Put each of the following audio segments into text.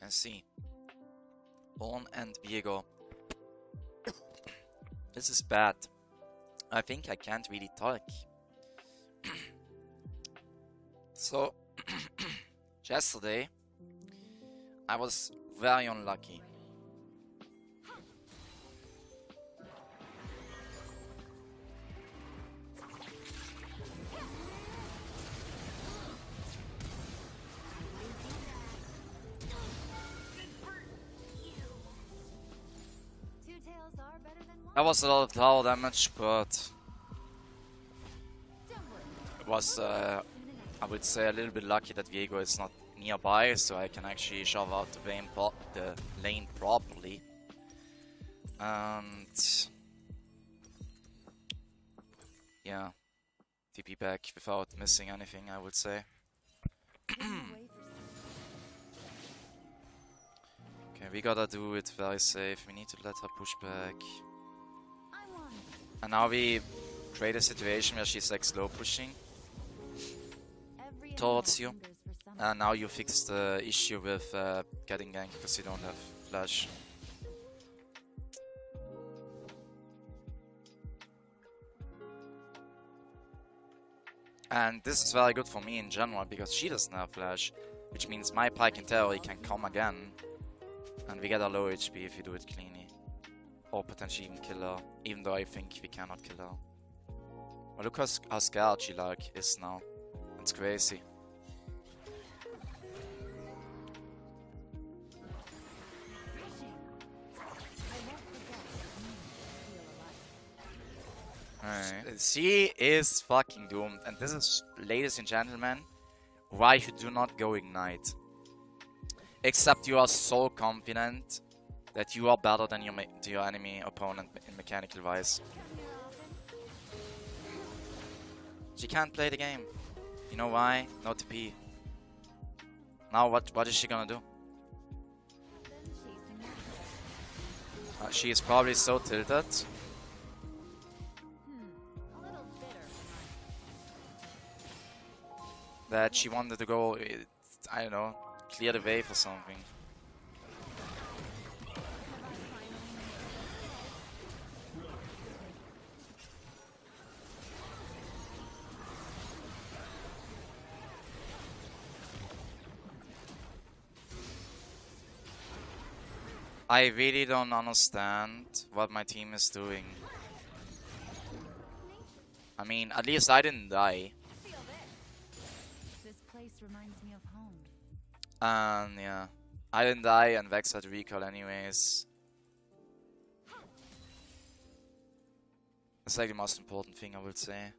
Let's see. Born and Viego. this is bad. I think I can't really talk. so, yesterday, I was very unlucky. That was a lot of tower damage, but it was, uh, I would say, a little bit lucky that Viego is not nearby, so I can actually shove out the lane, the lane properly. And yeah, TP back without missing anything, I would say. okay, we gotta do it very safe. We need to let her push back. And now we create a situation where she's like slow pushing towards you. And now you fix the issue with uh, getting ganked because you don't have flash. And this is very good for me in general because she doesn't have flash. Which means my Pyke in theory can come again. And we get a low HP if you do it cleanly. Or potentially even kill her. Even though I think we cannot kill her. Well, look how, how scared she like is now. It's crazy. Right. She is fucking doomed. And this is, ladies and gentlemen, why you do not go Ignite. Except you are so confident that you are better than your, to your enemy opponent in mechanical wise. She can't play the game. You know why? No TP. Now what what is she gonna do? Uh, she is probably so tilted. That she wanted to go, I don't know, clear the way for something. I really don't understand what my team is doing. I mean, at least I didn't die. This place reminds me of home. And yeah, I didn't die and Vex had recall anyways. That's like the most important thing I would say.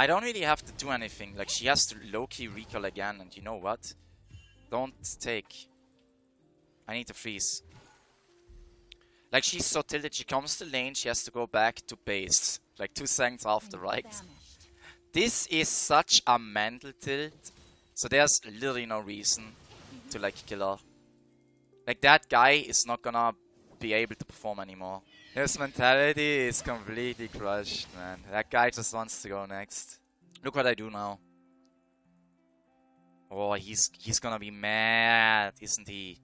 I don't really have to do anything. Like, she has to low-key recall again, and you know what? Don't take. I need to freeze. Like, she's so tilted, she comes to lane, she has to go back to base. Like, two seconds after, right? This is such a mental tilt. So there's literally no reason to, like, kill her. Like, that guy is not gonna be able to perform anymore. His mentality is completely crushed, man. That guy just wants to go next. Look what I do now. Oh, he's he's gonna be mad, isn't he?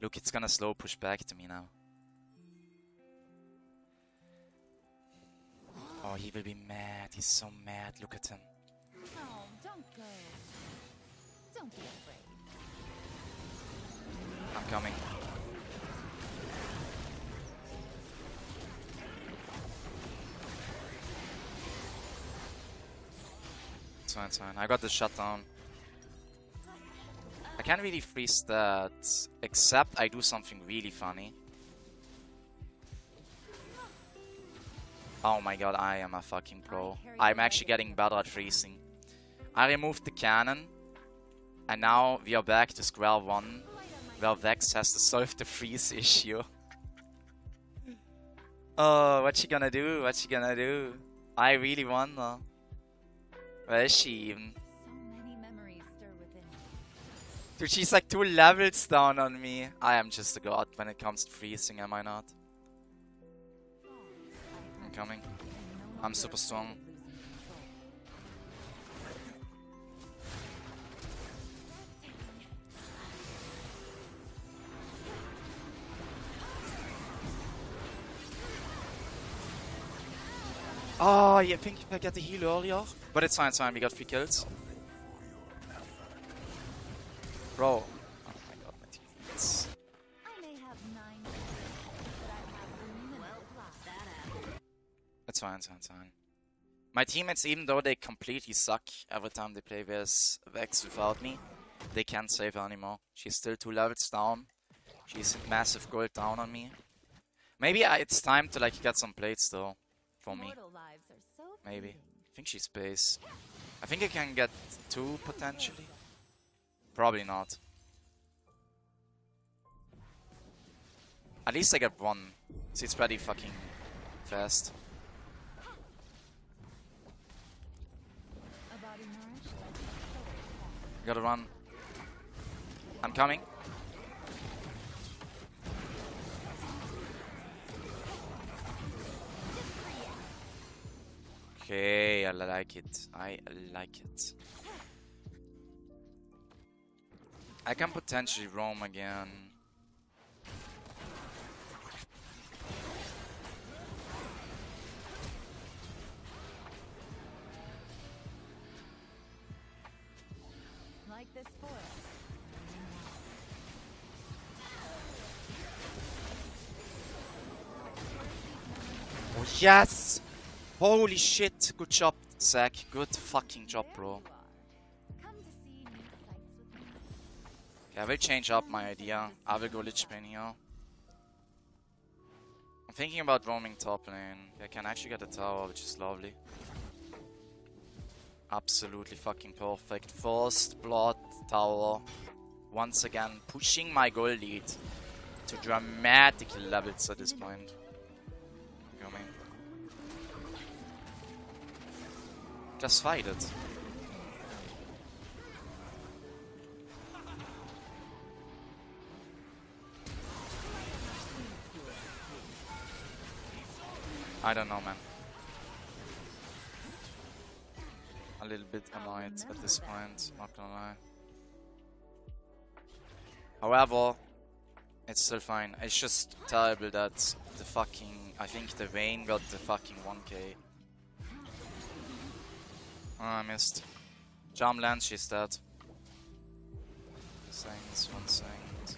Look, it's gonna slow push back to me now. Oh, he will be mad. He's so mad. Look at him. Oh, don't go. Don't be afraid. I'm coming. Fine, it's fine. I got the shutdown. I can't really freeze that, except I do something really funny. Oh my god, I am a fucking pro. I'm actually getting better at freezing. I removed the cannon, and now we are back to square one, where Vex has to solve the freeze issue. oh, what's she gonna do? What's she gonna do? I really wonder. Me. Dude, she's like two levels down on me. I am just a god when it comes to freezing, am I not? I'm coming. I'm super strong. Oh, you think I get the heal earlier? Oh, but it's fine, it's fine. We got three kills. Bro. Oh my god, my teammates. I I. It's fine, it's fine, it's fine. My teammates, even though they completely suck every time they play with Vex without me, they can't save her anymore. She's still two levels down. She's massive gold down on me. Maybe I, it's time to like get some plates though, for me. Mortal lives are so Maybe. I think she's base. I think I can get two potentially. Probably not. At least I get one. See, it's pretty fucking fast. Gotta run. I'm coming. Okay, I like it. I like it. I can potentially roam again. Like this forest. Oh yes! Holy shit! Good job, Zach. Good fucking job, bro. Okay, I will change up my idea. I will go Lich Bane here. I'm thinking about roaming top lane. I can actually get a tower, which is lovely. Absolutely fucking perfect. First blood tower. Once again, pushing my goal lead to dramatic levels at this point. Coming. Just fight it. I don't know, man. A little bit annoyed at this point, not gonna lie. However, it's still fine. It's just terrible that the fucking. I think the Vayne got the fucking 1k. Oh, I missed. Charm lands, she's dead. Saints, one saint.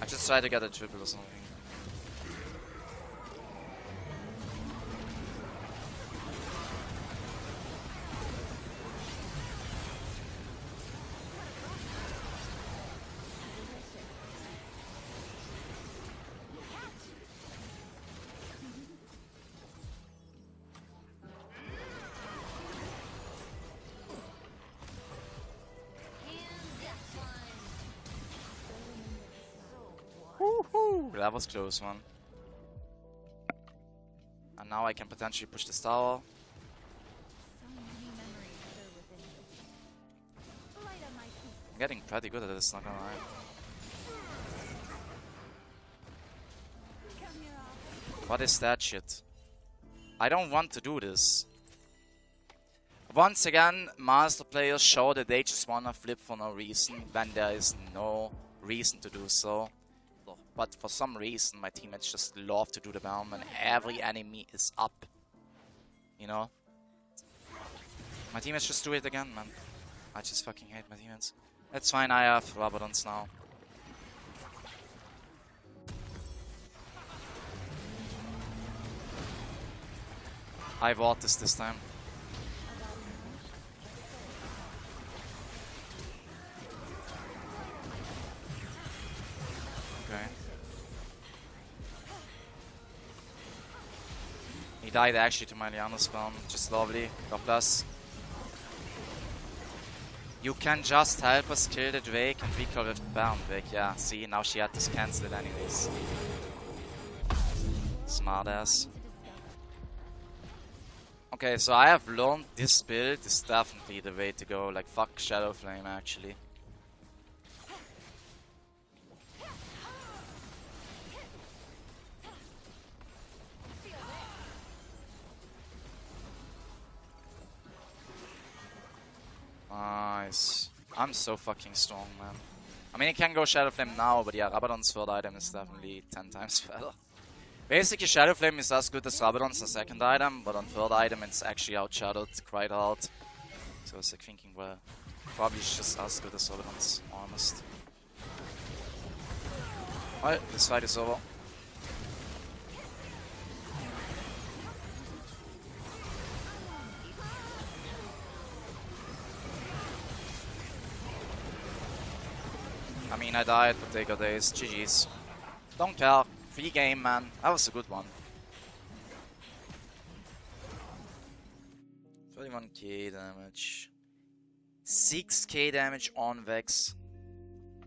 I just tried to get a triple or something. That was close, man. And now I can potentially push this tower. I'm getting pretty good at this, not gonna lie. What is that shit? I don't want to do this. Once again, master players show that they just wanna flip for no reason when there is no reason to do so. But for some reason, my teammates just love to do the bomb when every enemy is up. You know? My teammates just do it again, man. I just fucking hate my teammates. That's fine, I have rubber Rabadons now. I bought this this time. Died actually to my Liana spawn, just lovely. God bless. You can just help us kill the Drake and recall with the Bound Drake. Yeah, see, now she had to cancel it anyways. Smartass. Okay, so I have learned this build is definitely the way to go. Like, fuck Shadow Flame, actually. Nice. I'm so fucking strong, man. I mean, I can go Shadow Flame now, but yeah, Rabadon's third item is definitely 10 times better. Basically, Shadow Flame is as good as Rabadon's second item, but on third item it's actually outshadowed quite hard. So I was like thinking, well, probably just as good as Rabadon's, honest. Alright, this fight is over. Mean, I died, but they got days. GG's. Don't care. Free game, man. That was a good one. 31k damage. 6k damage on Vex.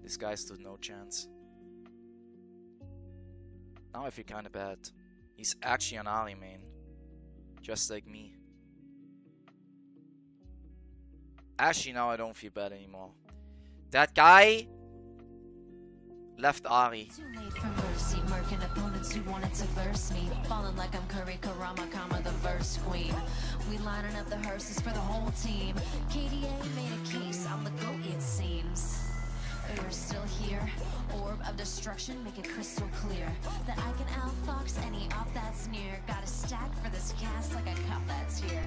This guy stood no chance. Now I feel kinda bad. He's actually an Ahri main. Just like me. Actually, now I don't feel bad anymore. That guy left Ahri. Opponents who wanted to verse me. Falling like I'm Curry Karama, the verse queen. We lining up the hearses for the whole team. KDA made a case, I'm the GOAT it seems. You're still here. Orb of destruction, make it crystal clear that I can outfox any op that's near. Got a stack for this cast like a cup that's here.